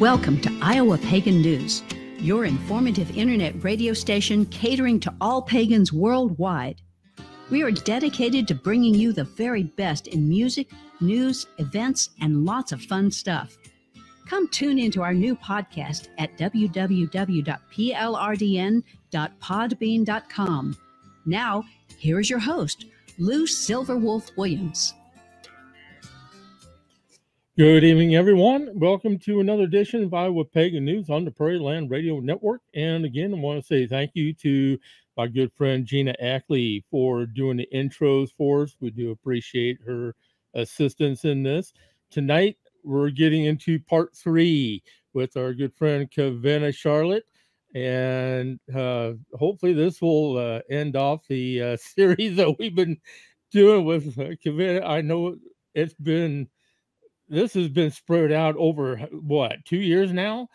Welcome to Iowa Pagan News, your informative internet radio station catering to all pagans worldwide. We are dedicated to bringing you the very best in music, news, events, and lots of fun stuff. Come tune into our new podcast at www.plrdn.podbean.com. Now, here is your host, Lou Silverwolf Williams. Good evening, everyone. Welcome to another edition of Iowa Pagan News on the Prairie Land Radio Network. And again, I want to say thank you to my good friend Gina Ackley for doing the intros for us. We do appreciate her assistance in this. Tonight, we're getting into part three with our good friend Kawena Charlot. And uh, hopefully, this will uh, end off the uh, series that we've been doing with uh, Kawena. I know it's been this has been spread out over what two years now.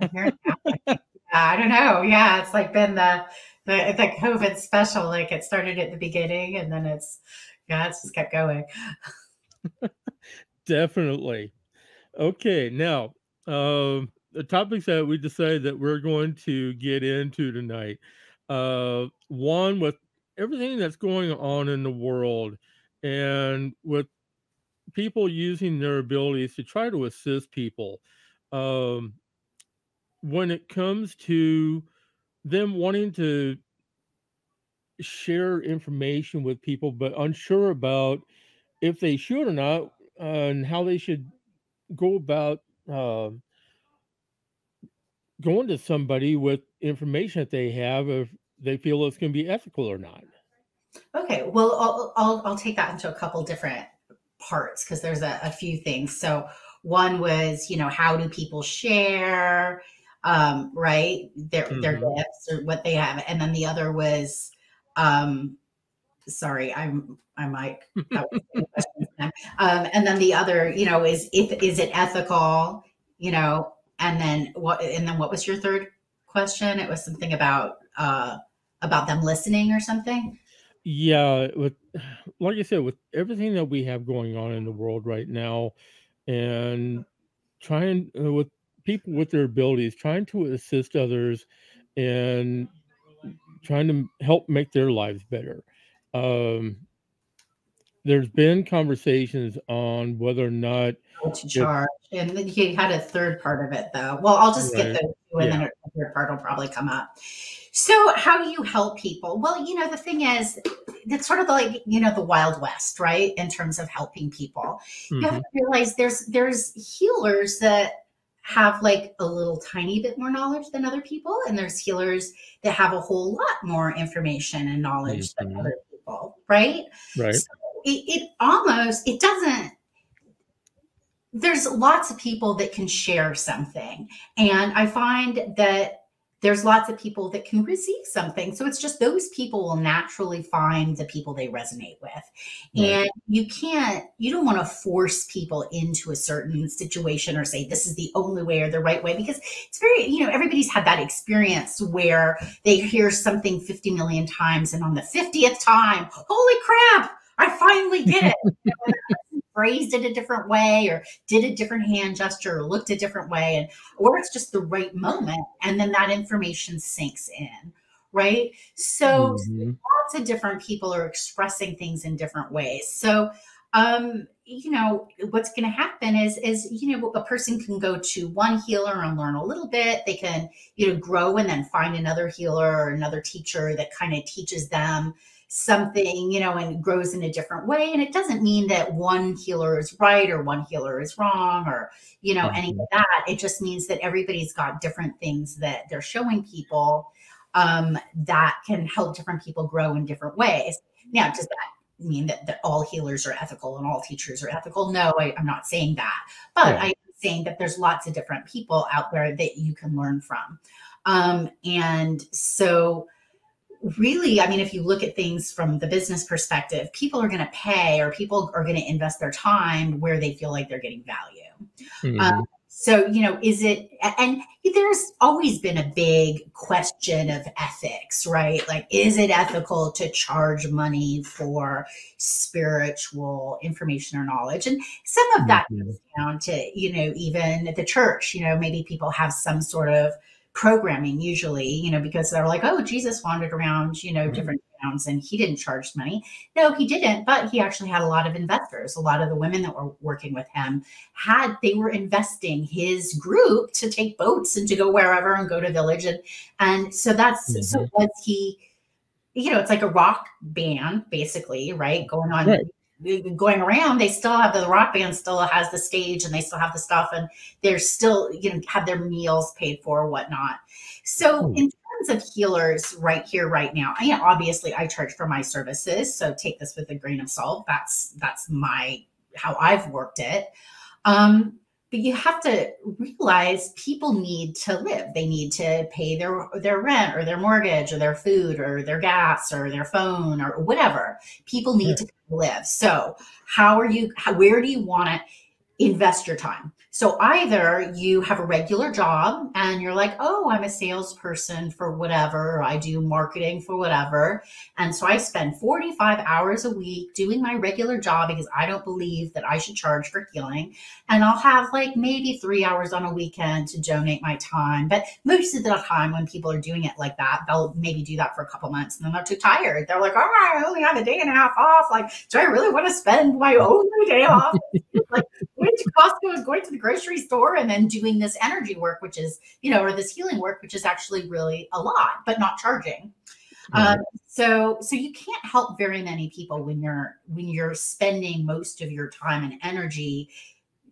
I don't know. Yeah, it's like been the the the COVID special. Like it started at the beginning, and then it's yeah, it's just kept going. Definitely. Okay, now um, the topics that we decided that we're going to get into tonight. Uh, one with everything that's going on in the world, and with people using their abilities to try to assist people um, when it comes to them wanting to share information with people but unsure about if they should or not uh, and how they should go about uh, going to somebody with information that they have if they feel it's going to be ethical or not. Okay well I'll, I'll, I'll take that into a couple different parts because there's a, a, few things. So one was, you know, how do people share, um, right? Their mm-hmm. their gifts or what they have, and then the other was, um, sorry, I'm I'm like, um, and then the other, you know, is if is it ethical, you know, and then what, and then what was your third question? It was something about uh about them listening or something. Yeah, with like I said, with everything that we have going on in the world right now, and trying uh, with people with their abilities, trying to assist others, and trying to help make their lives better. Um, there's been conversations on whether or not to charge, and then you had a third part of it though. Well, I'll just right. get the and yeah. then a third part will probably come up. So, how do you help people? Well, you know, the thing is, it's sort of like you know the Wild West, right? In terms of helping people, mm-hmm. you have mm-hmm. to realize there's there's healers that have like a little tiny bit more knowledge than other people, and there's healers that have a whole lot more information and knowledge mm-hmm. than other people, right? Right. So it, it almost it doesn't there's lots of people that can share something and i find that there's lots of people that can receive something. So it's just those people will naturally find the people they resonate with. Right. And you can't, you don't want to force people into a certain situation or say this is the only way or the right way because it's very, you know, everybody's had that experience where they hear something 50 million times and on the 50th time, holy crap, I finally get it. phrased it a different way or did a different hand gesture or looked a different way and or it's just the right moment and then that information sinks in right? So mm-hmm. lots of different people are expressing things in different ways. So um you know what's going to happen is is you know a person can go to one healer and learn a little bit. They can you know grow and then find another healer or another teacher that kind of teaches them something, you know, and grows in a different way. And it doesn't mean that one healer is right or one healer is wrong or, you know, mm-hmm. any of that. It just means that everybody's got different things that they're showing people um, that can help different people grow in different ways. Now, does that mean that, that all healers are ethical and all teachers are ethical? No, I, am not saying that. But yeah. I'm saying that there's lots of different people out there that you can learn from. Um, and so, really, I mean, if you look at things from the business perspective, people are going to pay or people are going to invest their time where they feel like they're getting value. Mm-hmm. Um, so you know is it and there's always been a big question of ethics right like is it ethical to charge money for spiritual information or knowledge and some of that mm-hmm. down to you know even at the church you know maybe people have some sort of programming usually you know because they're like oh jesus wandered around you know mm-hmm. different towns and he didn't charge money no he didn't but he actually had a lot of investors a lot of the women that were working with him had they were investing his group to take boats and to go wherever and go to village and and so that's mm-hmm. so was he you know it's like a rock band basically right going on right going around, they still have the rock band still has the stage and they still have the stuff and they're still, you know, have their meals paid for, whatnot. So hmm. in terms of healers right here, right now, I obviously I charge for my services. So take this with a grain of salt. That's that's my how I've worked it. Um, but you have to realize people need to live. They need to pay their their rent or their mortgage or their food or their gas or their phone or whatever. People need to live. So how are you how, where do you want to invest your time so either you have a regular job and you're like, oh, I'm a salesperson for whatever, I do marketing for whatever. And so I spend 45 hours a week doing my regular job because I don't believe that I should charge for healing. And I'll have like maybe three hours on a weekend to donate my time. But most of the time when people are doing it like that, they'll maybe do that for a couple months and then they're too tired. They're like, oh, I only have a day and a half off. Like, do I really want to spend my only day off? like, going to Costco is going to the grocery store and then doing this energy work, which is, you know, or this healing work, which is actually really a lot, but not charging. Um, so, so you can't help very many people when you're when you're spending most of your time and energy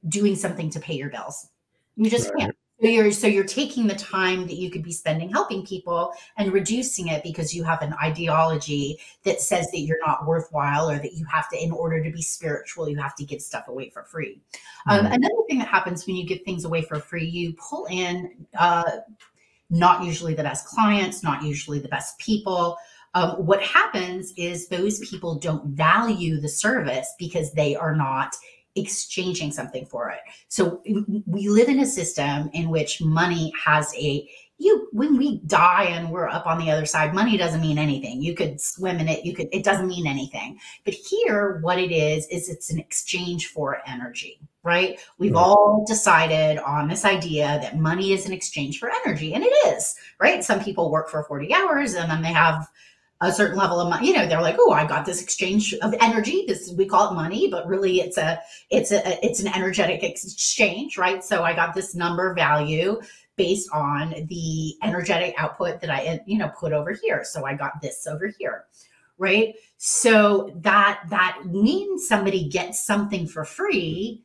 doing something to pay your bills. You just right. can't. So you're so you're taking the time that you could be spending helping people and reducing it because you have an ideology that says that you're not worthwhile or that you have to, in order to be spiritual, you have to give stuff away for free. Um, another thing that happens when you give things away for free, you pull in uh, not usually the best clients, not usually the best people. Um, what happens is those people don't value the service because they are not exchanging something for it. So we live in a system in which money has a you when we die and we're up on the other side money doesn't mean anything you could swim in it you could it doesn't mean anything but here what it is is it's an exchange for energy right we've right. all decided on this idea that money is an exchange for energy and it is right some people work for 40 hours and then they have a certain level of money you know they're like oh i got this exchange of energy. This we call it money but really it's a it's a it's an energetic exchange right? So i got this number value based on the energetic output that i you know put over here. So i got this over here right? So that that means somebody gets something for free.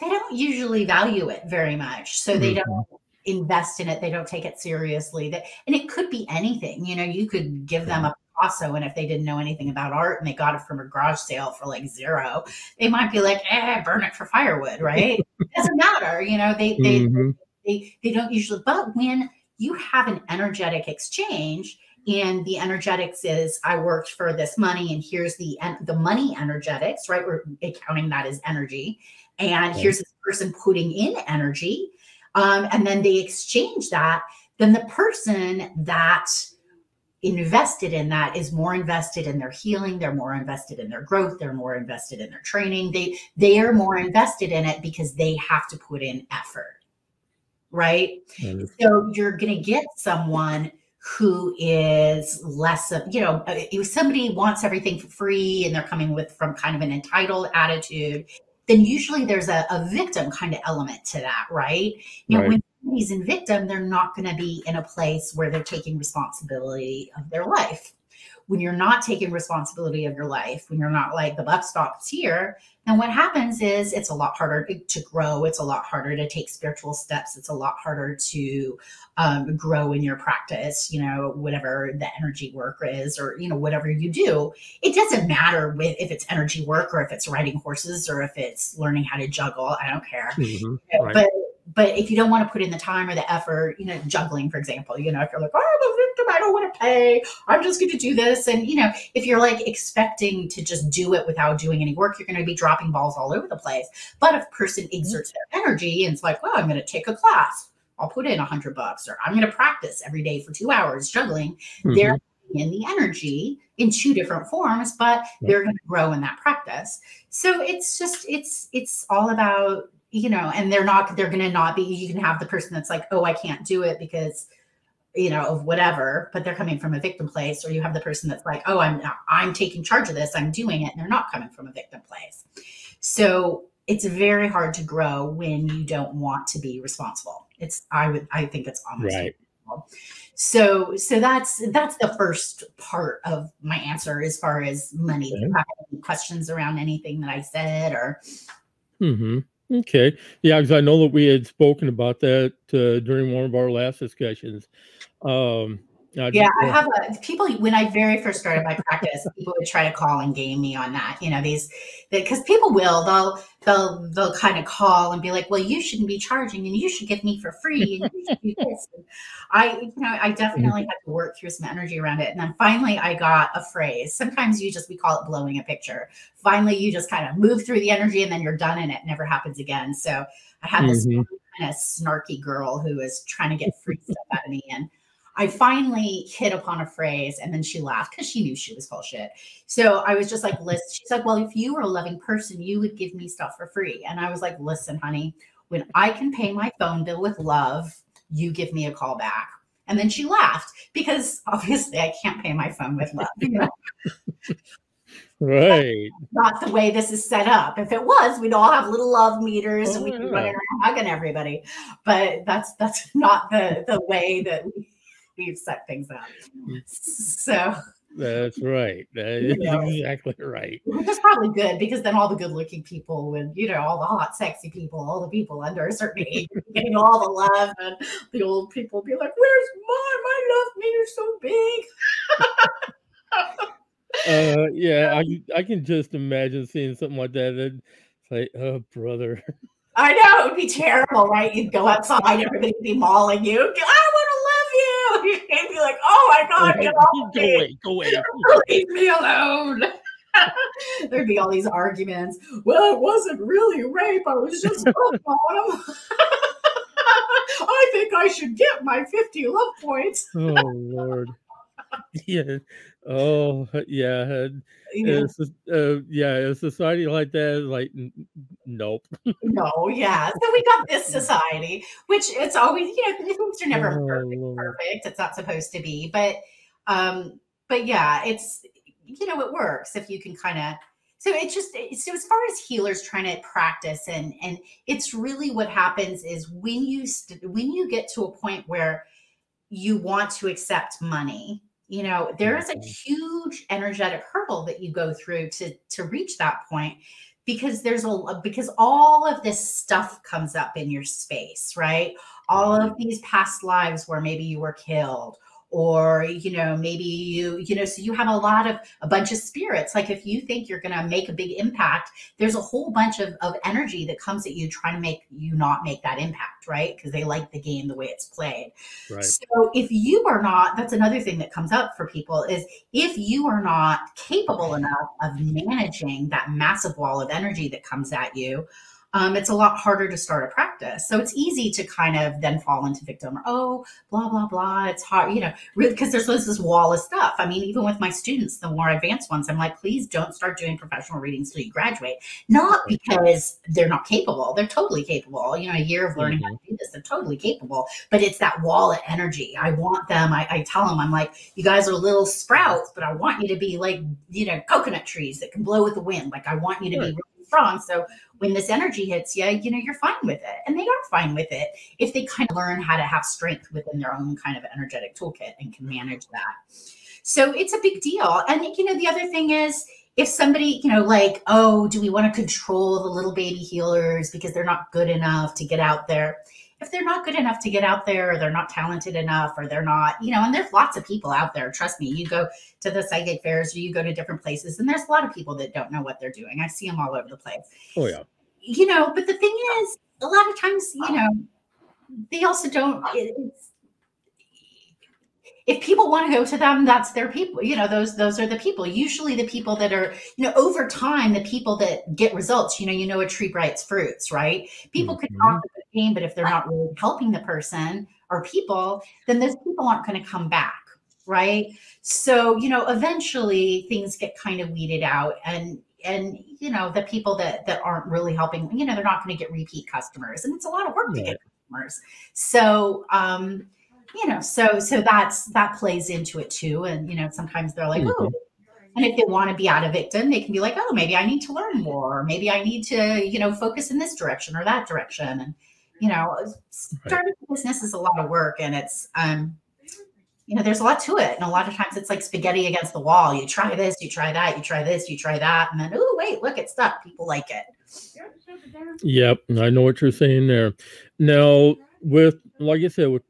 They don't usually value it very much. So they mm-hmm. don't invest in it they don't take it seriously that and it could be anything you know you could give them a Picasso, and if they didn't know anything about art and they got it from a garage sale for like zero, they might be like, "eh, burn it for firewood," right? it doesn't matter, you know. They they, mm-hmm. they they don't usually. But when you have an energetic exchange, and the energetics is I worked for this money, and here's the the money energetics, right? We're accounting that as energy, and okay. here's this person putting in energy um, and then they exchange that, then the person that invested in that is more invested in their healing they're more invested in their growth they're more invested in their training they they are more invested in it because they have to put in effort right mm-hmm. so you're going to get someone who is less of you know if somebody wants everything for free and they're coming with from kind of an entitled attitude then usually there's a, a victim kind of element to that, right? You know, when somebody's in victim, they're not going to be in a place where they're taking responsibility of their life. When you're not taking responsibility of your life, when you're not like the buck stops here, then what happens is it's a lot harder to grow. It's a lot harder to take spiritual steps. It's a lot harder to um, grow in your practice, you know, whatever the energy work is, or, you know, whatever you do. It doesn't matter with if it's energy work or if it's riding horses or if it's learning how to juggle. I don't care. Mm-hmm. Right. But but if you don't want to put in the time or the effort, you know, juggling, for example, you know, if you're like, oh, I'm a victim, I don't want to pay, I'm just going to do this. And, you know, if you're like expecting to just do it without doing any work, you're going to be dropping balls all over the place. But if a person exerts their energy and it's like, well, I'm going to take a class. I'll put in a hundred bucks or I'm going to practice every day for two hours juggling. Mm-hmm. They're in the energy in two different forms, but they're going to grow in that practice. So it's just, it's, it's all about, you know, and they're not, they're going to not be, you can have the person that's like, oh, I can't do it because you know of whatever but they're coming from a victim place or you have the person that's like oh i'm i'm taking charge of this i'm doing it and they're not coming from a victim place so it's very hard to grow when you don't want to be responsible it's i would i think it's almost right. so so that's that's the first part of my answer as far as money okay. questions around anything that i said or mm-hmm. Okay. Yeah, because I know that we had spoken about that uh, during one of our last discussions. Um, I yeah, I have a, people when I very first started my practice, people would try to call and game me on that. You know, these because people will they'll they'll they'll kind of call and be like, "Well, you shouldn't be charging, and you should give me for free, and you should do this." And I, you know, I definitely had to work through some energy around it, and then finally, I got a phrase. Sometimes you just we call it blowing a picture. Finally, you just kind of move through the energy, and then you're done, and it never happens again. So I had this mm-hmm. kind of snarky girl who was trying to get free stuff out of me, and I finally hit upon a phrase and then she laughed because she knew she was full shit. So I was just like, listen, she's like, well, if you were a loving person, you would give me stuff for free. And I was like, listen, honey, when I can pay my phone bill with love, you give me a call back. And then she laughed because obviously I can't pay my phone with love. You know? right. That's not the way this is set up. If it was, we'd all have little love meters oh, and we'd oh, be running around hugging everybody. But that's that's not the the way that we we've set things up. Mm. So that's right. That is you know, exactly right. Which is probably good because then all the good looking people and you know, all the hot, sexy people, all the people under a certain age getting all the love and the old people be like, Where's mine? My love meter's so big. uh yeah, I I can just imagine seeing something like that. And it's like, oh brother. I know it would be terrible, right? You'd go outside, everybody would be mauling you. I want you. You'd be like, oh my God, get off go away, go away. Leave me alone. There'd be all these arguments. Well, it wasn't really rape. I was just on him. I think I should get my 50 love points. oh, Lord. Yeah. Oh, yeah yeah. uh, yeah, a society like that, like, n- nope. no, yeah. So we got this society, which it's always, you know, things are never oh, perfect, perfect. It's not supposed to be, but, um, but yeah, it's, you know, it works if you can kind of. So it's just so as far as healers trying to practice and and it's really what happens is when you st- when you get to a point where you want to accept money you know there is a mm-hmm. huge energetic hurdle that you go through to to reach that point because there's a because all of this stuff comes up in your space right? All of mm-hmm. these past lives where maybe you were killed or you know maybe you you know so you have a lot of a bunch of spirits. Like if you think you're going to make a big impact there's a whole bunch of, of energy that comes at you trying to make you not make that impact right? Because they like the game the way it's played. Right. so if you are not that's another thing that comes up for people is if you are not capable enough of managing that massive wall of energy that comes at you um, it's a lot harder to start a practice. So it's easy to kind of then fall into victim or, oh, blah, blah, blah. It's hard, you know, really, because there's this wall of stuff. I mean, even with my students, the more advanced ones, I'm like, please don't start doing professional readings till you graduate. Not because they're not capable, they're totally capable. You know, a year of learning mm-hmm. how to do this, they're totally capable, but it's that wall of energy. I want them, I, I tell them, I'm like, you guys are little sprouts, but I want you to be like, you know, coconut trees that can blow with the wind. Like, I want you to sure. be strong. So when this energy hits you, you know, you're fine with it. And they are fine with it if they kind of learn how to have strength within their own kind of energetic toolkit and can manage that. So it's a big deal. And, you know, the other thing is, if somebody, you know, like, oh, do we want to control the little baby healers because they're not good enough to get out there? If they're not good enough to get out there or they're not talented enough or they're not, you know, and there's lots of people out there. Trust me, you go to the psychic fairs or you go to different places and there's a lot of people that don't know what they're doing. I see them all over the place. Oh, yeah. You know, but the thing is, a lot of times, you know, they also don't, it's, if people want to go to them that's their people you know those those are the people. Usually the people that are you know over time the people that get results you know you know a tree brights fruits right? People mm-hmm. can talk a good game but if they're not really helping the person or people then those people aren't going to come back right? So you know eventually things get kind of weeded out and and you know the people that that aren't really helping you know they're not going to get repeat customers and it's a lot of work to get customers. So um you know, so so that's that plays into it too. And you know, sometimes they're like, mm-hmm. oh, and if they want to be out of victim, they can be like, oh, maybe I need to learn more, or maybe I need to, you know, focus in this direction or that direction. And you know, starting a business is a lot of work, and it's um, you know, there's a lot to it, and a lot of times it's like spaghetti against the wall. You try this, you try that, you try this, you try that, and then oh wait, look, it's stuck. People like it. Yep, I know what you're saying there. Now, with like I said, with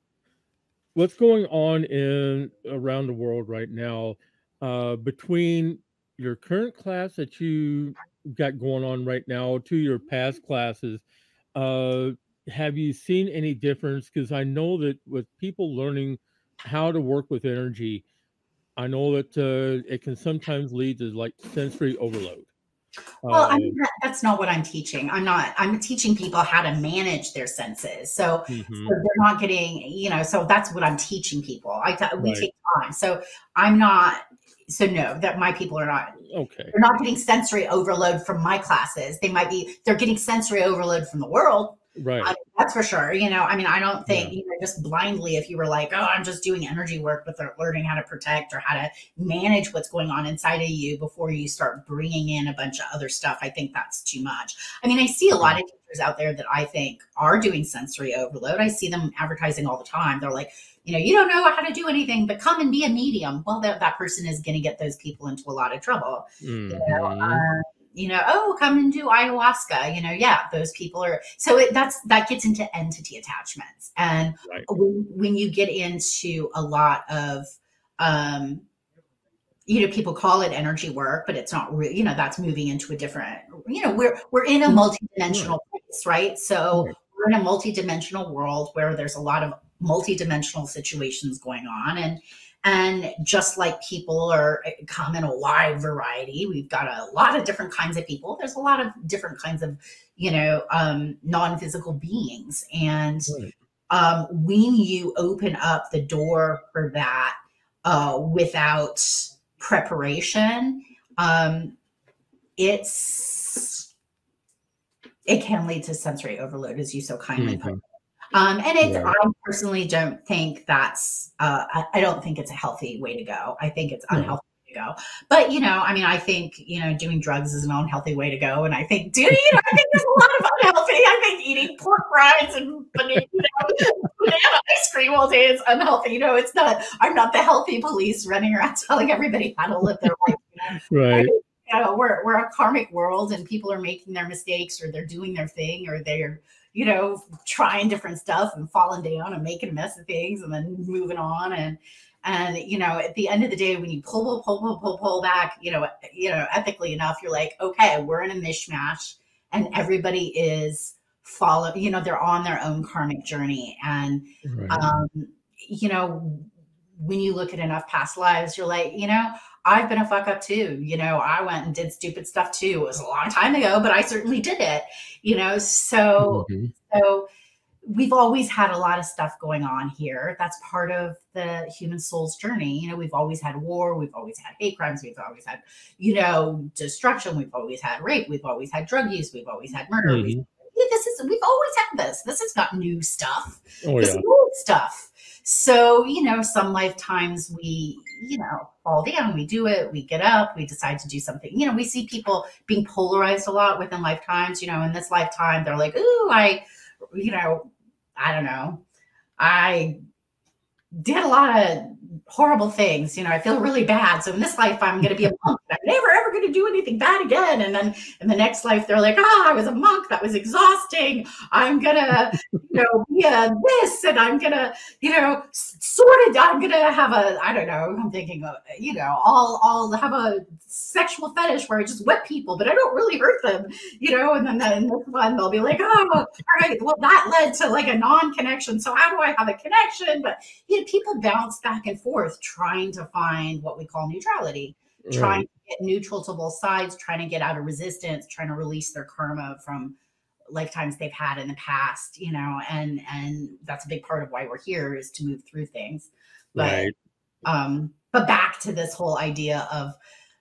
what's going on in around the world right now uh, between your current class that you got going on right now to your past classes uh, have you seen any difference? Because i know that with people learning how to work with energy i know that uh, it can sometimes lead to like sensory overload well, I mean, um, that, that's not what I'm teaching. I'm not. I'm teaching people how to manage their senses. So, mm-hmm. so they're not getting, you know. So that's what I'm teaching people. I we right. take time. So I'm not. So no, that my people are not. Okay. They're not getting sensory overload from my classes. They might be. They're getting sensory overload from the world. Right. That's for sure. You know, I mean, I don't think yeah. you know just blindly if you were like, oh, I'm just doing energy work, but they're learning how to protect or how to manage what's going on inside of you before you start bringing in a bunch of other stuff. I think that's too much. I mean, I see a lot of teachers out there that I think are doing sensory overload. I see them advertising all the time. They're like, you know, you don't know how to do anything, but come and be a medium. Well, that, that person is going to get those people into a lot of trouble. Mm-hmm. You know, uh, you know, oh, come and do ayahuasca. You know, yeah, those people are. So it, that's that gets into entity attachments, and right. when, when you get into a lot of, um, you know, people call it energy work, but it's not real. You know, that's moving into a different. You know, we're we're in a mm-hmm. multidimensional place, right? So we're in a multidimensional world where there's a lot of multidimensional situations going on, and and just like people are eh, come in a wide variety, we've got a lot of different kinds of people. There's a lot of different kinds of, you know, um, non-physical beings. And right. um, when you open up the door for that uh, without preparation, um, it's it can lead to sensory overload, as you so kindly mm-hmm. put um, and it's, yeah. I personally don't think that's, uh, I, I, don't think it's a healthy way to go. I think it's unhealthy to go. But, you know, I mean, I think, you know, doing drugs is an unhealthy way to go. And I think, do you know, I think there's a lot of unhealthy. I think eating pork rinds and banana, you know, banana ice cream all day is unhealthy. You know, it's not, I'm not the healthy police running around telling everybody how to live their life. You know? Right. you know, we're, we're a karmic world and people are making their mistakes or they're doing their thing or they're, you know, trying different stuff and falling down and making a mess of things and then moving on. And, and, you know, at the end of the day, when you pull, pull, pull, pull, pull, pull back, you know, you know, ethically enough, you're like, okay, we're in a mishmash and everybody is follow, you know, they're on their own karmic journey. And, right. um, you know, when you look at enough past lives, you're like, you know, I've been a fuck up too. You know, I went and did stupid stuff too. It was a long time ago, but I certainly did it. You know, so mm-hmm. so we've always had a lot of stuff going on here. That's part of the human soul's journey. You know, we've always had war, we've always had hate crimes, we've always had, you know, destruction, we've always had rape, we've always had drug use, we've always had murder. Mm-hmm. this is we've always had this. This is not new stuff. Oh, this yeah. is old stuff. So, you know, some lifetimes we, you know, fall down, we do it, we get up, we decide to do something. You know, we see people being polarized a lot within lifetimes. You know, in this lifetime, they're like, ooh, I, you know, I don't know, I did a lot of horrible things. You know, I feel really bad. So in this life, I'm going to be a monk. I'm never ever going to do anything bad again. And then in the next life, they're like, ah, oh, I was a monk. That was exhausting. I'm gonna, you know, yeah, this, and I'm gonna, you know, sort of, I'm gonna have a, I don't know, I'm thinking, of, you know, I'll, I'll have a sexual fetish where I just whip people, but I don't really hurt them, you know, and then in this one they'll be like, oh, all right, well that led to like a non-connection, so how do I have a connection? But you know, people bounce back and forth trying to find what we call neutrality, trying to get neutral to both sides, trying to get out of resistance, trying to release their karma from lifetimes they've had in the past, you know, and and that's a big part of why we're here is to move through things. But Right. um, but back to this whole idea of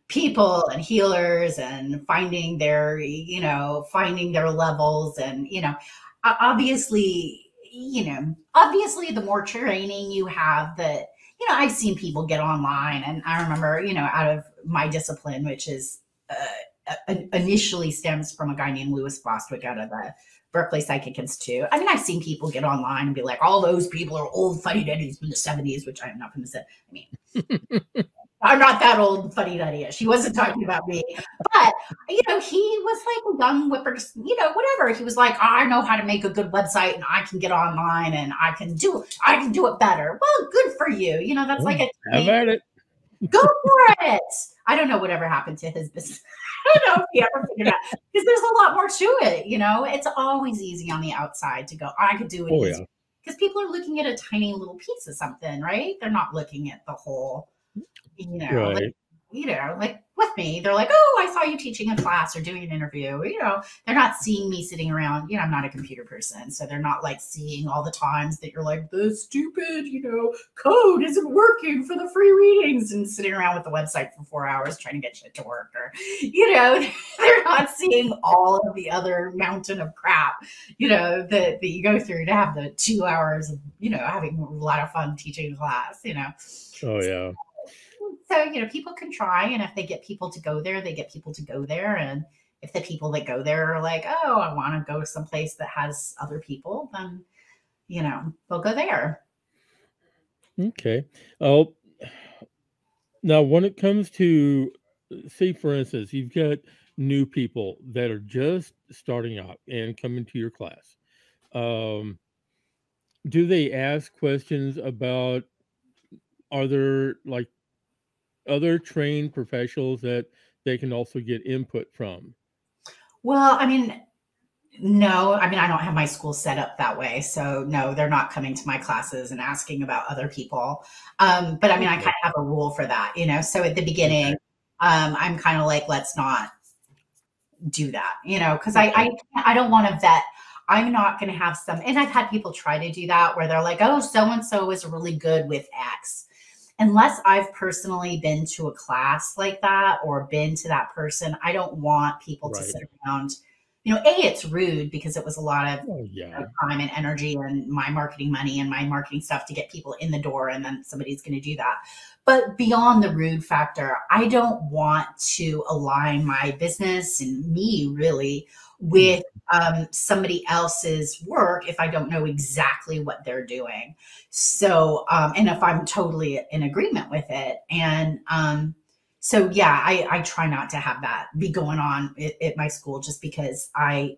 people and healers and finding their, you know, finding their levels and you know, obviously, you know, obviously the more training you have that you know, I've seen people get online, and I remember, you know, out of my discipline, which is uh, initially stems from a guy named Lewis Bostwick out of the Berkeley Psychic Institute. I mean, I've seen people get online and be like, all those people are old fuddy duddies from the 70s, which I'm not going to say. I mean, I'm not that old fuddy duddy. She wasn't talking about me. But, you know, he was like a young whipper, you know, whatever. He was like, I know how to make a good website and I can get online and I can do I can do it better. Well, good for you. You know, that's like a Have at it. go for it. I don't know whatever happened to his business. I don't know if he ever figured out because there's a lot more to it. You know, it's always easy on the outside to go, I could do it. Oh, yeah. Because people are looking at a tiny little piece of something, right? They're not looking at the whole, you know, Right. like, you know, like with me, they're like, oh, I saw you teaching a class or doing an interview. You know, they're not seeing me sitting around. You know, I'm not a computer person. So they're not like seeing all the times that you're like, the stupid, you know, code isn't working for the free readings and sitting around with the website for four hours trying to get shit to work. Or, you know, they're not seeing all of the other mountain of crap, you know, that, that you go through to have the two hours of, you know, having a lot of fun teaching a class, you know Oh yeah. so you know people can try and if they get people to go there they get people to go there and if the people that go there are like oh i want to go to some place that has other people then you know they'll go there Okay. Oh, now when it comes to, say, for instance, you've got new people that are just starting out and coming to your class. Um, do they ask questions about? Are there like other trained professionals that they can also get input from? well i mean no i mean i don't have my school set up that way so no they're not coming to my classes and asking about other people. Um, but i mean i kind of have a rule for that you know so at the beginning um, i'm kind of like let's not do that you know because I, I i don't want to vet i'm not going to have some and i've had people try to do that where they're like oh so and so is really good with x unless i've personally been to a class like that or been to that person i don't want people to sit around you know a it's rude because it was a lot of Oh yeah. of time and energy and my marketing money and my marketing stuff to get people in the door and then somebody's going to do that but beyond the rude factor i don't want to align my business and me really with um, somebody else's work if i don't know exactly what they're doing. So um, and if i'm totally in agreement with it and um, so yeah I, I try not to have that be going on at, at my school just because i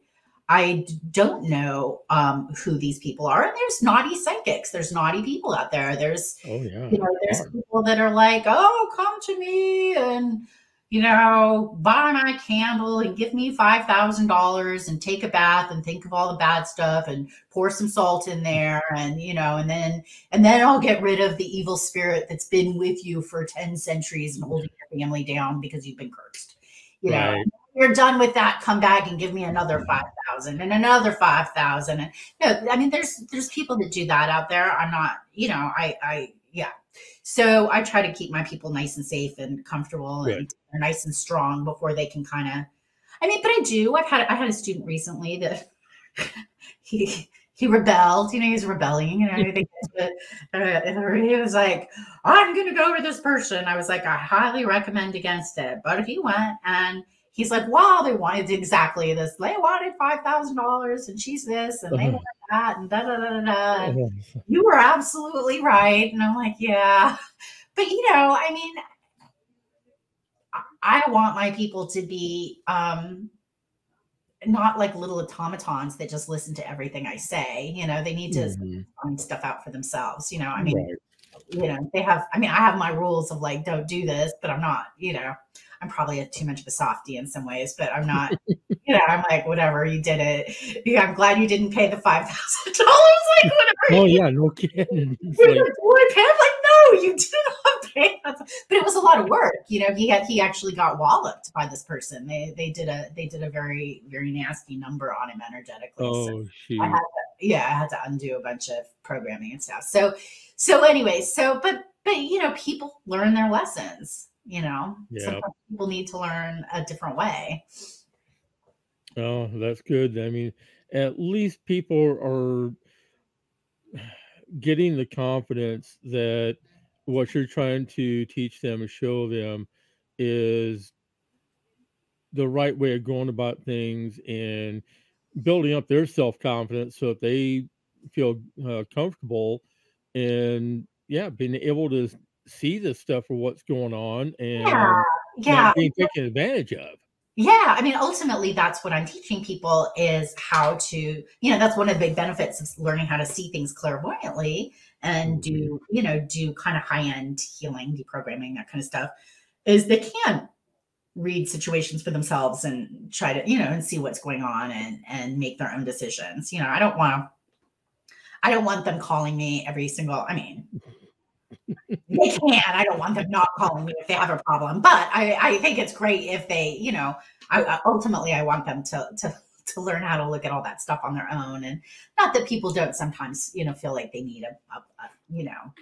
I don't know um, who these people are. And there's naughty psychics. There's naughty people out there. There's, Oh yeah. you know, there's are. people that are like, oh, come to me and, you know, buy my candle and give me $5,000 and take a bath and think of all the bad stuff and pour some salt in there. And, you know, and then, and then I'll get rid of the evil spirit that's been with you for 10 centuries and holding your family down because you've been cursed. You know, Right. you're done with that come back and give me another 5000 and another 5000 and no i mean there's there's people that do that out there i'm not you know i i yeah so i try to keep my people nice and safe and comfortable and Right. they're nice and strong before they can kind of i mean but i do i've had i had a student recently that he he rebelled, you know, he's rebelling, you know, I think that's what, uh, he was like, I'm going to go to this person. I was like, I highly recommend against it. But if he went and he's like, wow, they wanted exactly this. They wanted $5,000 and she's this and they Uh-huh. wanted that and da da da da da. Oh, you were absolutely right. And I'm like, yeah. But, you know, I mean, I- I want my people to be um, not like little automatons that just listen to everything I say. You know, they need to mm-hmm. find stuff out for themselves. You know, I mean, right. You know, they have. I mean, I have my rules of like, don't do this, but I'm not. You know, I'm probably a, too much of a softie in some ways, but I'm not, you know, I'm like, whatever, you did it. Yeah, I'm glad you didn't pay the $5,000. Like, whatever. Oh, yeah, no kidding. Like, like, no, you did not pay. But it was a lot of work. You know, he had, he actually got walloped by this person. They, they did a, they did a very, very nasty number on him energetically. Oh, so I had to, yeah, I had to undo a bunch of programming and stuff. So, so anyway, so, but, but, you know, people learn their lessons you know yeah. sometimes people need to learn a different way oh that's good i mean at least people are getting the confidence that what you're trying to teach them and show them is the right way of going about things and building up their self-confidence so that they feel uh, comfortable and yeah being able to see this stuff for what's going on and yeah, yeah. being taken advantage of. Yeah, I mean, ultimately, that's what I'm teaching people is how to, you know, that's one of the big benefits of learning how to see things clairvoyantly and do, mm-hmm. you know, do kind of high end healing, deprogramming, that kind of stuff, is they can read situations for themselves and try to, you know, and see what's going on and and make their own decisions. You know, I don't want to, I don't want them calling me every single. I mean, they can. I don't want them not calling me if they have a problem, but I, I think it's great if they, you know, I, ultimately I want them to to to learn how to look at all that stuff on their own, and not that people don't sometimes, you know, feel like they need a, a, a you know.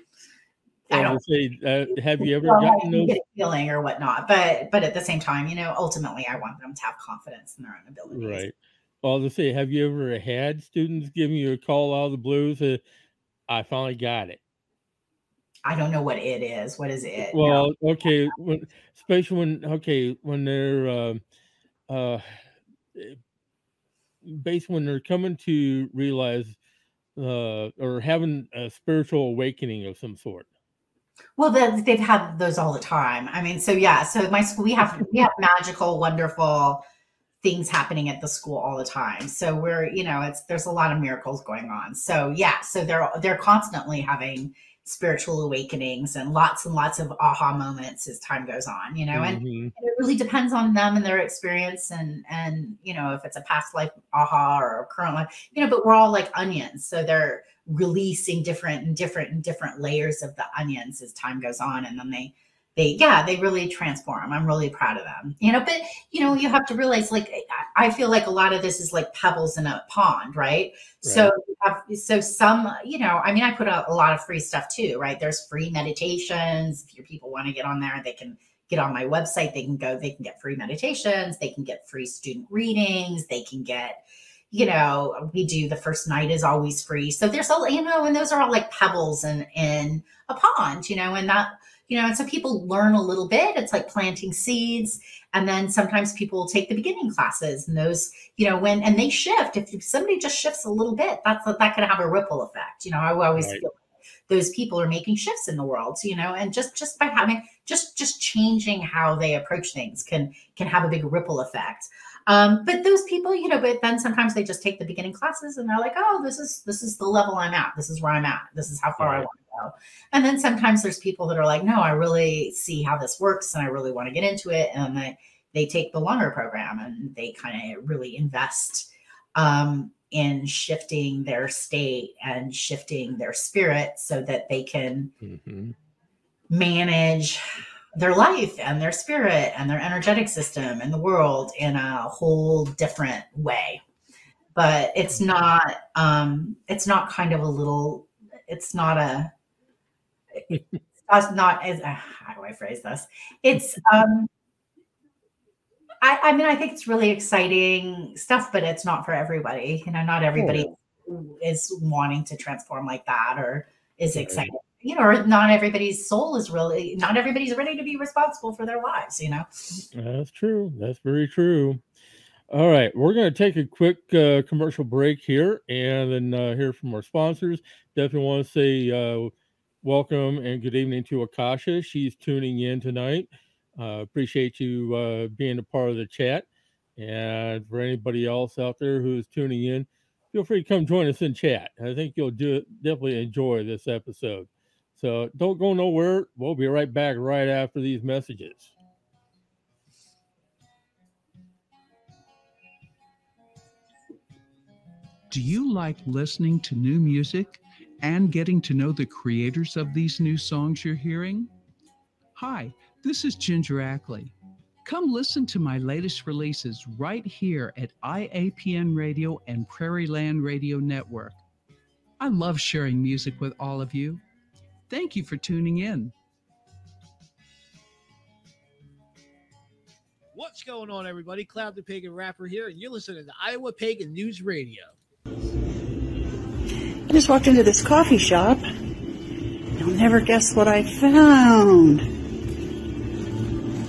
I don't say, uh, have you ever gotten those feeling or whatnot, but but at the same time, you know, ultimately, I want them to have confidence in their own abilities. Right. Well, to say, have you ever had students giving you a call out of the blues? I finally got it. I don't know what it is. What is it? Well, no. okay, when, especially when okay when they're uh, uh, based when they're coming to realize uh, or having a spiritual awakening of some sort. Well, they've had those all the time. I mean, so yeah. So my school, we have we have magical, wonderful things happening at the school all the time. So we're, you know, it's there's a lot of miracles going on. So yeah, so they're they're constantly having spiritual awakenings and lots and lots of aha moments as time goes on you know and, mm-hmm. and, it really depends on them and their experience and and you know if it's a past life aha or a current life you know but we're all like onions so they're releasing different and different and different layers of the onions as time goes on and then they they yeah they really transform. I'm really proud of them. You know but you know you have to realize like i feel like a lot of this is like pebbles in a pond right, right. so so some you know i mean i put out a lot of free stuff too right? There's free meditations. If your people want to get on there they can get on my website. They can go they can get free meditations. They can get free student readings. They can get you know we do the first night is always free. So there's all you know and those are all like pebbles in in a pond you know and that you know, and so people learn a little bit. It's like planting seeds. And then sometimes people will take the beginning classes and those, you know, when, and they shift. If somebody just shifts a little bit, that's, that can have a ripple effect. You know, I always right. feel those people are making shifts in the world, you know, and just, just by having, just, just changing how they approach things can, can have a big ripple effect. Um, but those people, you know, but then sometimes they just take the beginning classes and they're like, oh, this is this is the level I'm at. This is where I'm at. This is how far right. I want to go. And then sometimes there's people that are like, no, I really see how this works and I really want to get into it. And they they take the longer program and they kind of really invest um, in shifting their state and shifting their spirit so that they can mm-hmm. manage their life and their spirit and their energetic system and the world in a whole different way. But it's mm-hmm. not um it's not kind of a little it's not a it's not as uh, how do i phrase this? It's um I, I mean i think it's really exciting stuff but it's not for everybody. You know not everybody is wanting to transform like that or is excited you know, not everybody's soul is really, not everybody's ready to be responsible for their lives, you know? That's true. That's very true. All right, we're going to take a quick uh, commercial break here and then uh, hear from our sponsors. Definitely want to say uh, welcome and good evening to Akasha. She's tuning in tonight. Uh, appreciate you uh, being a part of the chat. And for anybody else out there who's tuning in, feel free to come join us in chat. I think you'll do definitely enjoy this episode. So don't go nowhere. We'll be right back right after these messages. Do you like listening to new music and getting to know the creators of these new songs you're hearing? Hi, this is Ginger Ackley. Come listen to my latest releases right here at IAPN Radio and Prairie Land Radio Network. I love sharing music with all of you. Thank you for tuning in. What's going on, everybody? Cloud the Pagan Rapper here, and you're listening to Iowa Pagan News Radio. I just walked into this coffee shop. You'll never guess what I found.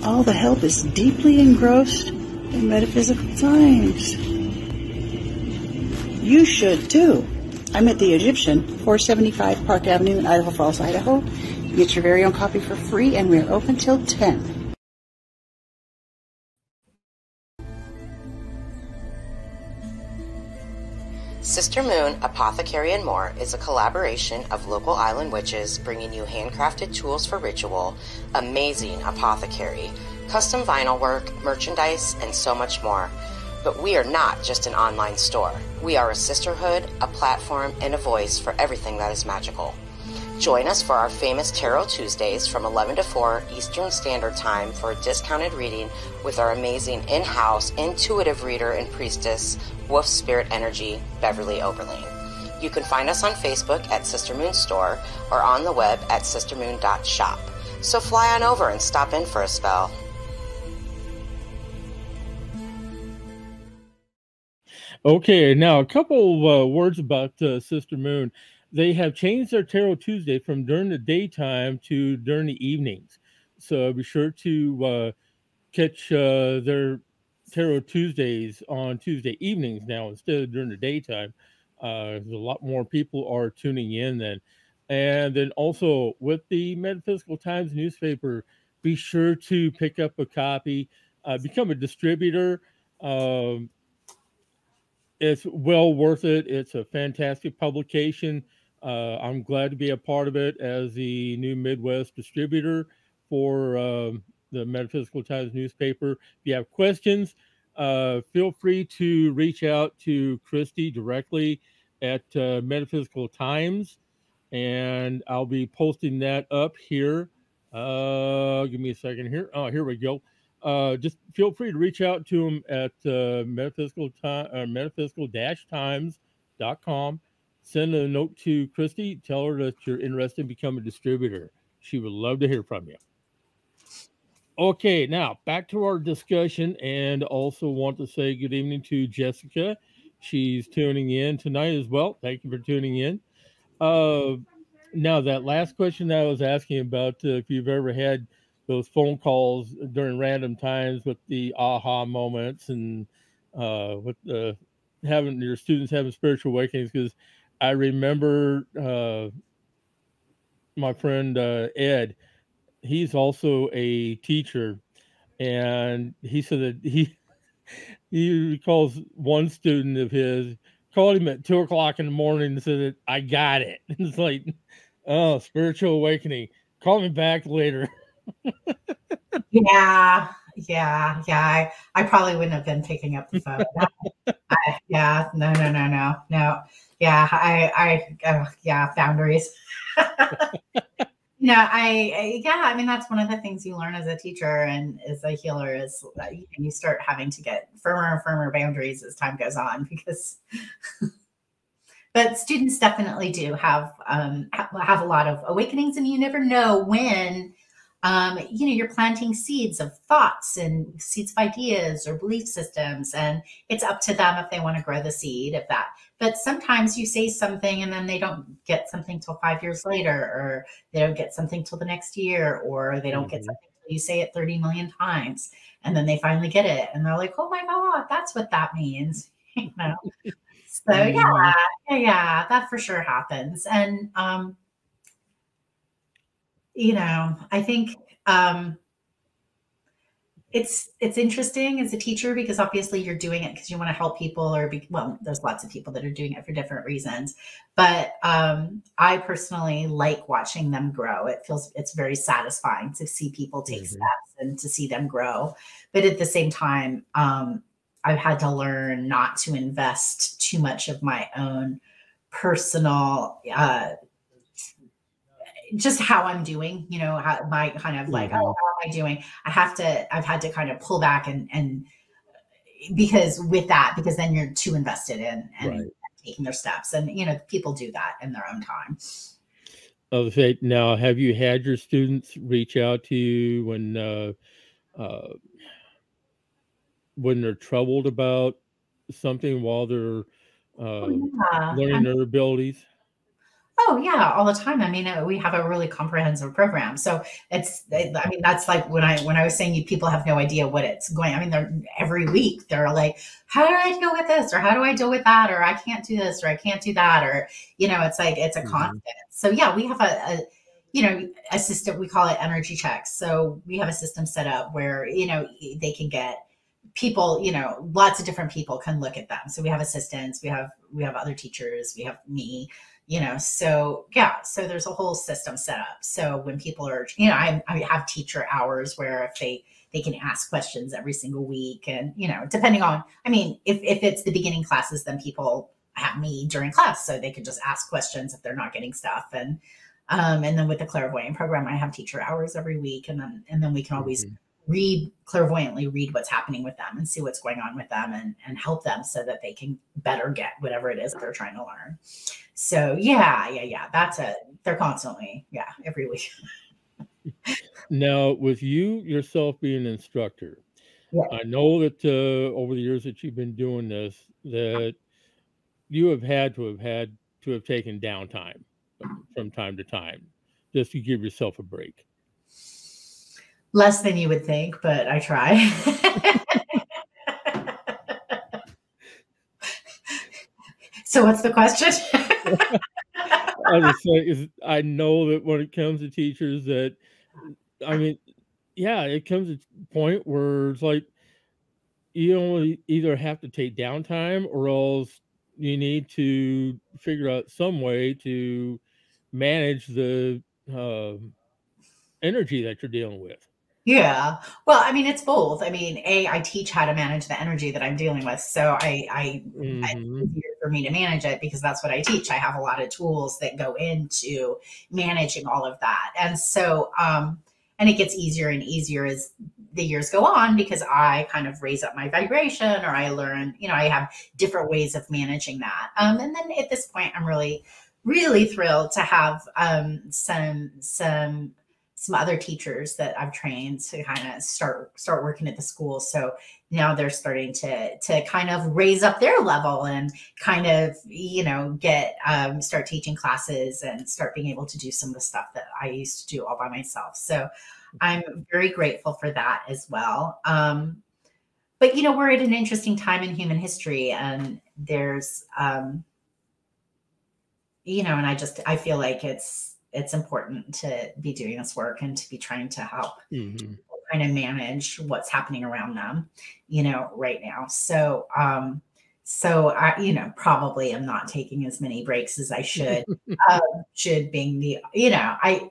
All the help is deeply engrossed in metaphysical times. You should too. I'm at the Egyptian, 475 Park Avenue in Idaho Falls, Idaho. You get your very own copy for free, and we're open till 10. Sister Moon Apothecary and More is a collaboration of local island witches bringing you handcrafted tools for ritual, amazing apothecary, custom vinyl work, merchandise, and so much more. But we are not just an online store. We are a sisterhood, a platform, and a voice for everything that is magical. Join us for our famous Tarot Tuesdays from 11 to 4 Eastern Standard Time for a discounted reading with our amazing in house intuitive reader and priestess, Wolf Spirit Energy, Beverly Oberlin. You can find us on Facebook at Sister Moon Store or on the web at sistermoon.shop. So fly on over and stop in for a spell. Okay, now a couple uh, words about uh, Sister Moon. They have changed their Tarot Tuesday from during the daytime to during the evenings. So be sure to uh, catch uh, their Tarot Tuesdays on Tuesday evenings now instead of during the daytime. Uh, a lot more people are tuning in then. And then also with the Metaphysical Times newspaper, be sure to pick up a copy, uh, become a distributor. Um, it's well worth it. It's a fantastic publication. Uh, I'm glad to be a part of it as the new Midwest distributor for um, the Metaphysical Times newspaper. If you have questions, uh, feel free to reach out to Christy directly at uh, Metaphysical Times, and I'll be posting that up here. Uh, give me a second here. Oh, here we go uh, just feel free to reach out to them at uh, metaphysical time uh, metaphysical times.com send a note to christy. Tell her that you're interested in becoming a distributor. She would love to hear from you. Okay now back to our discussion and also want to say good evening to jessica. She's tuning in tonight as well. Thank you for tuning in. Uh now that last question that i was asking about uh, if you've ever had those phone calls during random times with the aha moments and uh, with the having your students having spiritual awakenings because I remember uh, my friend uh, Ed. He's also a teacher, and he said that he he recalls one student of his called him at two o'clock in the morning and said that I got it. it's like, oh, spiritual awakening. Call me back later. yeah, yeah, yeah. I, I probably wouldn't have been picking up the phone. I, yeah, no, no, no, no, no. Yeah, I, I, uh, yeah, boundaries. no, I, I, yeah, I mean, that's one of the things you learn as a teacher and as a healer is you start having to get firmer and firmer boundaries as time goes on because. but students definitely do have um, have a lot of awakenings, and you never know when um, you know you're planting seeds of thoughts and seeds of ideas or belief systems and it's up to them if they want to grow the seed of that but sometimes you say something and then they don't get something till five years later or they don't get something till the next year or they don't mm-hmm. get something till you say it 30 million times and then they finally get it and they're like oh my god that's what that means you know so yeah mm-hmm. yeah yeah that for sure happens and um you know, I think um, it's it's interesting as a teacher because obviously you're doing it because you want to help people or be well there's lots of people that are doing it for different reasons. But um, i personally like watching them grow. It feels it's very satisfying to see people take mm-hmm. steps and to see them grow. But at the same time um, i've had to learn not to invest too much of my own personal uh, just how I'm doing, you know, how my kind of like, mm-hmm. oh, how am I doing? I have to, I've had to kind of pull back and, and because with that, because then you're too invested in and right. taking their steps. And, you know, people do that in their own time. Say now, have you had your students reach out to you when, uh, uh, when they're troubled about something while they're uh, oh, yeah. learning their abilities? Oh yeah, all the time. I mean, uh, we have a really comprehensive program. So it's, I mean, that's like when I when I was saying you people have no idea what it's going. I mean, they're every week they're like, how do I deal with this, or how do I deal with that, or I can't do this, or I can't do that, or you know, it's like it's a mm-hmm. constant. So yeah, we have a, a you know a system. We call it energy checks. So we have a system set up where you know they can get people you know lots of different people can look at them so we have assistants we have we have other teachers we have me you know so yeah so there's a whole system set up. So when people are you know I, I have teacher hours where if they they can ask questions every single week and you know depending on i mean if, if it's the beginning classes then people have me during class so they can just ask questions if they're not getting stuff. And um, and then with the clairvoyant program i have teacher hours every week and then and then we can always mm-hmm. read clairvoyantly read what's happening with them and see what's going on with them and, and help them so that they can better get whatever it is that they're trying to learn so yeah yeah yeah that's a they're constantly yeah every week now with you yourself being an instructor yeah. i know that uh, over the years that you've been doing this that you have had to have had to have taken downtime from time to time just to give yourself a break less than you would think, but I try. so, what's the question? I was saying is I know that when it comes to teachers, that I mean, yeah, it comes to a point where it's like you only either have to take downtime or else you need to figure out some way to manage the uh, energy that you're dealing with. Yeah. Well, I mean, it's both. I mean, a I teach how to manage the energy that I'm dealing with, so I, I, mm-hmm. it's easier for me to manage it because that's what I teach. I have a lot of tools that go into managing all of that, and so, um, and it gets easier and easier as the years go on because I kind of raise up my vibration or I learn, you know, I have different ways of managing that. Um, and then at this point, I'm really, really thrilled to have um, some some some other teachers that I've trained to kind of start start working at the school. So now they're starting to to kind of raise up their level and kind of you know get um, start teaching classes and start being able to do some of the stuff that I used to do all by myself. So I'm very grateful for that as well. Um, but you know we're at an interesting time in human history, and there's um, you know, and I just I feel like it's it's important to be doing this work and to be trying to help mm-hmm. kind of manage what's happening around them, you know, right now. So, um, so I, you know, probably am not taking as many breaks as I should. uh, should being the, you know, I,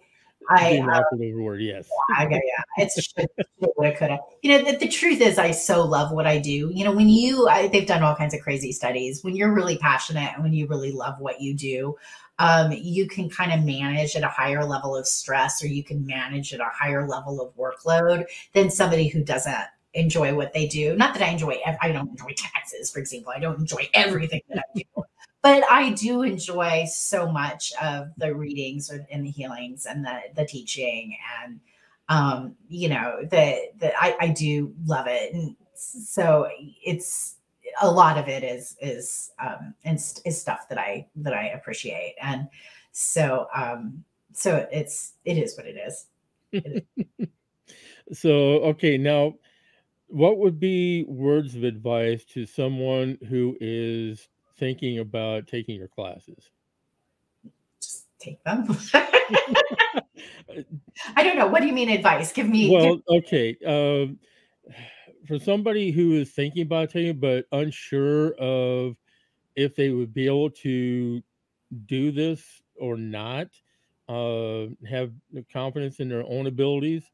I uh, word, yes. Yeah, yeah, it's should, woulda, coulda. You know, the, the, truth is, I so love what I do. You know, when you, I, they've done all kinds of crazy studies. When you're really passionate and when you really love what you do, um, you can kind of manage at a higher level of stress or you can manage at a higher level of workload than somebody who doesn't enjoy what they do. Not that I enjoy, I don't enjoy taxes, for example. I don't enjoy everything that I do, but I do enjoy so much of the readings and the healings and the, the teaching and, um, you know, the, the, I, I do love it. And so it's, a lot of it is is um is, is stuff that I that I appreciate. And so um so it's it is what it is. It is. so okay, now what would be words of advice to someone who is thinking about taking your classes? Just take them. I don't know. What do you mean advice? Give me. Well, give- okay. Um, for somebody who is thinking about taking but unsure of if they would be able to do this or not, uh, have the confidence in their own abilities.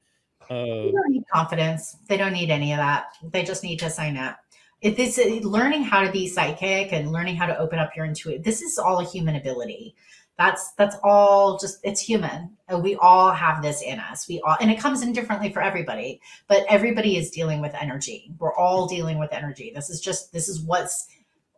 Uh, they don't need confidence. They don't need any of that. They just need to sign up. If this learning how to be psychic and learning how to open up your intuition, this is all a human ability. That's that's all just it's human. We all have this in us. We all and it comes in differently for everybody, but everybody is dealing with energy. We're all dealing with energy. This is just this is what's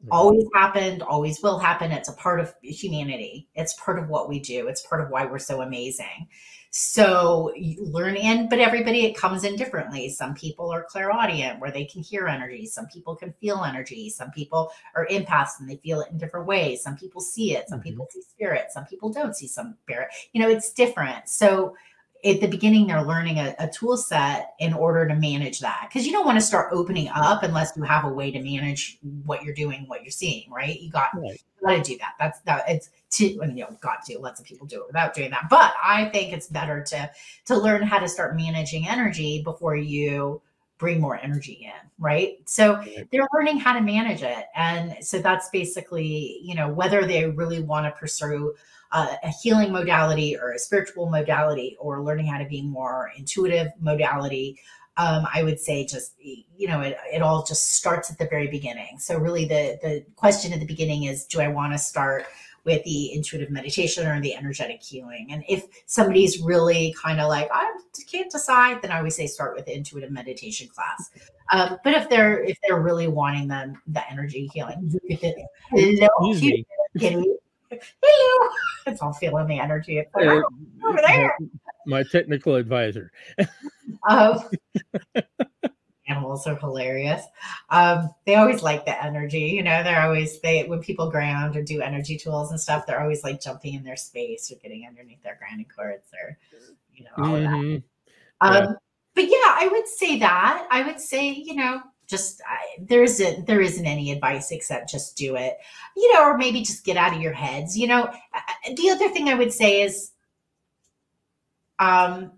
mm-hmm. always happened, always will happen. It's a part of humanity. It's part of what we do. It's part of why we're so amazing. So you learn in, but everybody it comes in differently. Some people are clairaudient where they can hear energy. Some people can feel energy. Some people are empaths and they feel it in different ways. Some people see it. Some mm-hmm. people see spirit. Some people don't see some spirit. You know, it's different. So at the beginning they're learning a, a tool set in order to manage that. Because you don't want to start opening up unless you have a way to manage what you're doing what you're seeing right? You got, right. you got to do that. That's that it's to you know got to lots of people do it without doing that. But i think it's better to to learn how to start managing energy before you bring more energy in right? So they're learning how to manage it. And so that's basically you know whether they really want to pursue a healing modality or a spiritual modality or learning how to be more intuitive modality um, I would say just you know it, it all just starts at the very beginning. So really the the question at the beginning is do I want to start with the intuitive meditation or the energetic healing? And if somebody's really kind of like I can't decide, then I always say start with the intuitive meditation class. Um, but if they're if they're really wanting them the energy healing, hello, hello. It's all feeling the energy. It's like, oh, over there. My technical advisor. oh. animals are hilarious. Um, they always like the energy, you know, they're always they when people ground or do energy tools and stuff, they're always like jumping in their space or getting underneath their grounding cords or you know, all mm-hmm. of that. Mm-hmm. Um, yeah. but yeah, I would say that. I would say, you know, just I, there isn't there isn't any advice except just do it. You know or maybe just get out of your heads you know? The other thing i would say is um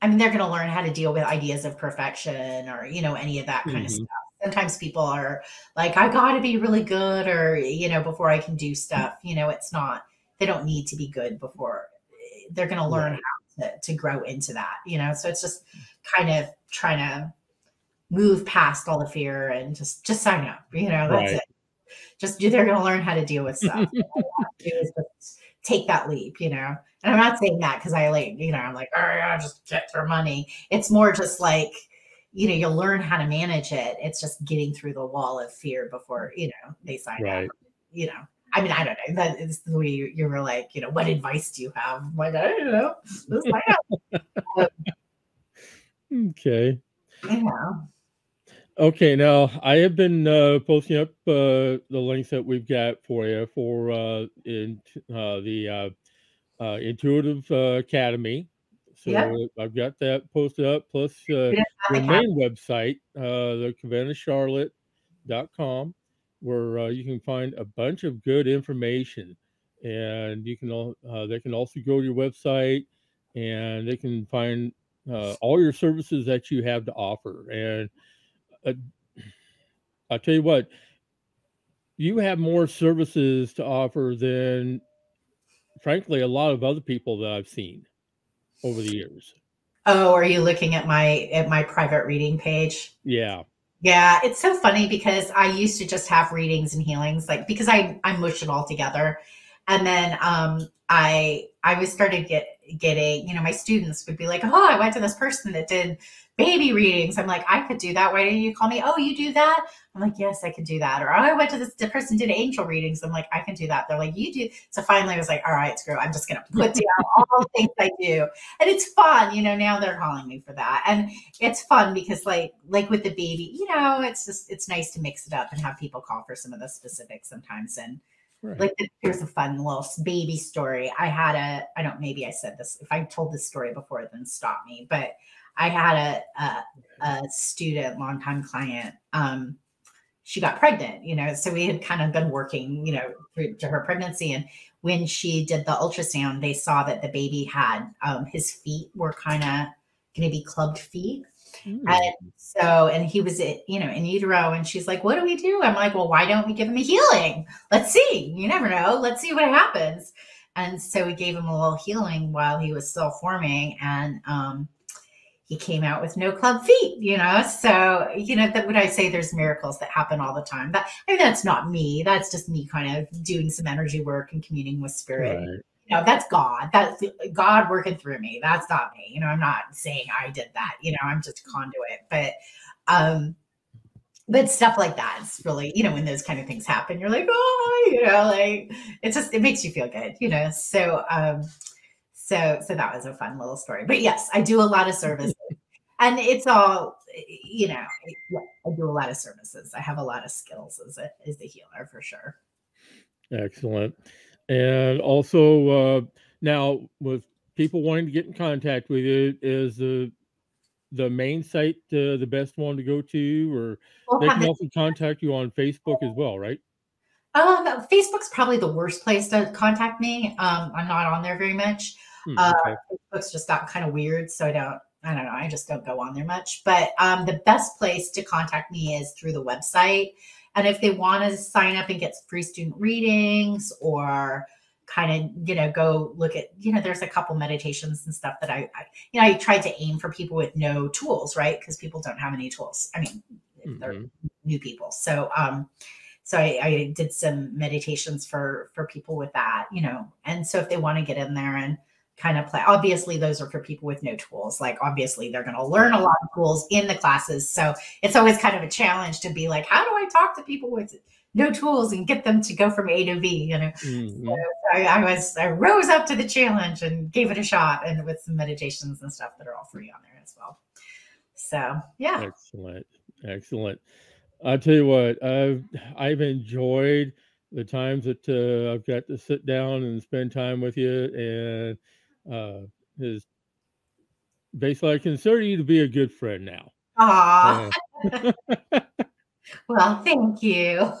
i mean they're going to learn how to deal with ideas of perfection or you know any of that kind mm-hmm. of stuff. Sometimes people are like i got to be really good or you know before i can do stuff you know it's not they don't need to be good before they're going to learn how to, to grow into that you know? So it's just kind of trying to move past all the fear and just just sign up. You know, that's right. it. Just they're going to learn how to deal with stuff. take that leap. You know, and I'm not saying that because I like you know I'm like oh yeah, just get for money. It's more just like you know you'll learn how to manage it. It's just getting through the wall of fear before you know they sign right. up. You know. I mean, I don't know. That is the way you, you were like, you know, what advice do you have? I'm like, I don't know. okay. Yeah. Okay, now I have been uh, posting up uh, the links that we've got for you for uh, in uh, the uh, uh, Intuitive uh, Academy. So yeah. I've got that posted up, plus uh, the main website, uh, the KawenaCharlot.com, where uh, you can find a bunch of good information, and you can uh, they can also go to your website, and they can find uh, all your services that you have to offer, and uh, I'll tell you what, you have more services to offer than, frankly, a lot of other people that I've seen over the years. Oh, are you looking at my at my private reading page? Yeah. Yeah, it's so funny because I used to just have readings and healings, like because I I mush it all together, and then um I I was started to get getting you know my students would be like, oh, I went to this person that did baby readings. I'm like, I could do that. Why didn't you call me? Oh, you do that? I'm like, yes, I could do that. Or oh, I went to this person did angel readings. I'm like, I can do that. They're like, you do. So finally I was like, all right, screw. I'm just gonna put down all the things I do. And it's fun, you know, now they're calling me for that. And it's fun because like like with the baby, you know, it's just it's nice to mix it up and have people call for some of the specifics sometimes. And Right. Like here's a fun little baby story. I had a, I don't, maybe I said this. If I told this story before, then stop me. But I had a, a, a student, longtime client. Um, she got pregnant, you know, so we had kind of been working, you know, through to her pregnancy. And when she did the ultrasound, they saw that the baby had um, his feet were kind of going to be clubbed feet. Mm. And so, and he was, you know, in utero, and she's like, "What do we do?" I'm like, "Well, why don't we give him a healing? Let's see. You never know. Let's see what happens." And so we gave him a little healing while he was still forming, and um, he came out with no club feet, you know. So, you know, that would I say there's miracles that happen all the time. That I mean, that's not me. That's just me kind of doing some energy work and communing with spirit. Right. Know, that's God. That's God working through me. That's not me. You know, I'm not saying I did that. You know, I'm just a conduit. But um, but stuff like that it's really you know when those kind of things happen you're like oh you know like it's just it makes you feel good you know so um so so that was a fun little story but yes i do a lot of services and it's all you know i do a lot of services i have a lot of skills as a as a healer for sure excellent and also uh now with people wanting to get in contact with you is the the main site uh, the best one to go to or well, they can also contact you on facebook as well right um, Facebook's probably the worst place to contact me. Um, I'm not on there very much. Hmm, uh, okay. uh, Facebook's just got kind of weird, so I don't. I don't know. I just don't go on there much. But um, the best place to contact me is through the website. And if they want to sign up and get free student readings or kind of you know go look at you know there's a couple meditations and stuff that I, I you know I tried to aim for people with no tools right? Because people don't have any tools. I mean mm-hmm. they're new people. So um so I, I did some meditations for for people with that you know. And so if they want to get in there and kind of play obviously those are for people with no tools like obviously they're going to learn a lot of tools in the classes so it's always kind of a challenge to be like how do i talk to people with no tools and get them to go from a to b? You know? Mm-hmm. so I, I, was i rose up to the challenge and gave it a shot and with some meditations and stuff that are all free on there as well. So yeah. Excellent excellent. I'll tell you what, I've I've enjoyed the times that uh, I've got to sit down and spend time with you, and uh, is basically I consider you to be a good friend now. Ah. Uh, well, thank you.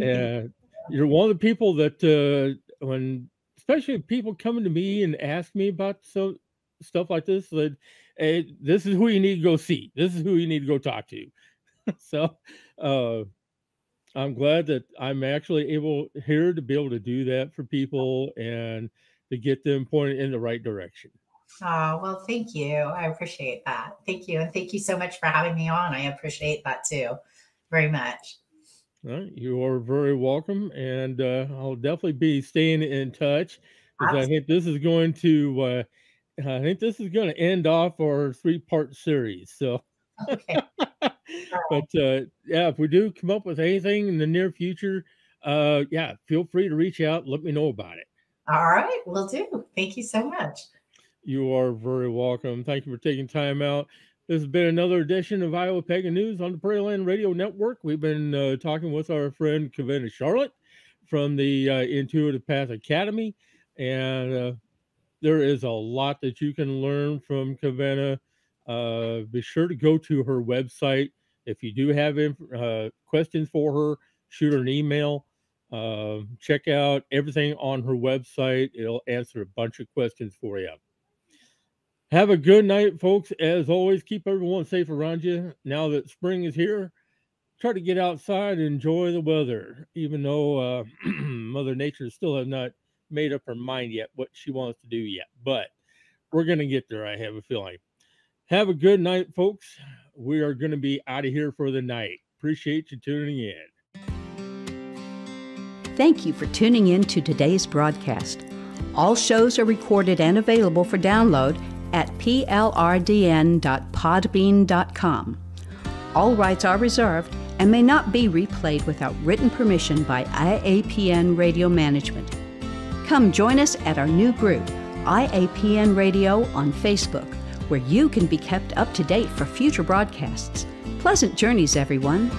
and you're one of the people that uh, when especially people coming to me and ask me about so stuff like this that hey, this is who you need to go see. This is who you need to go talk to. so uh, I'm glad that I'm actually able here to be able to do that for people and to get them pointed in the right direction. Oh, well, thank you. I appreciate that. Thank you. And thank you so much for having me on. I appreciate that too very much. you are very welcome. And uh, I'll definitely be staying in touch because I think this is going to, uh, I think this is going to end off our three part series. So, okay. but uh, yeah, if we do come up with anything in the near future, uh, yeah, feel free to reach out. Let me know about it. All right, will do. Thank you so much. You are very welcome. Thank you for taking time out. This has been another edition of Iowa Pagan News on the Prairie Land Radio Network. We've been uh, talking with our friend Kawena Charlot from the uh, Intuitive Path Academy, and uh, there is a lot that you can learn from Kawena. Uh, be sure to go to her website, if you do have uh, questions for her, shoot her an email. Uh, check out everything on her website. It'll answer a bunch of questions for you. Have a good night, folks. As always, keep everyone safe around you. Now that spring is here, try to get outside and enjoy the weather, even though uh, Mother Nature still has not made up her mind yet what she wants to do yet. But we're going to get there, I have a feeling. Have a good night, folks we are going to be out of here for the night. Appreciate you tuning in. Thank you for tuning in to today's broadcast. All shows are recorded and available for download at plrdn.podbean.com. All rights are reserved and may not be replayed without written permission by IAPN Radio Management. Come join us at our new group, IAPN Radio on Facebook where you can be kept up to date for future broadcasts. Pleasant journeys, everyone.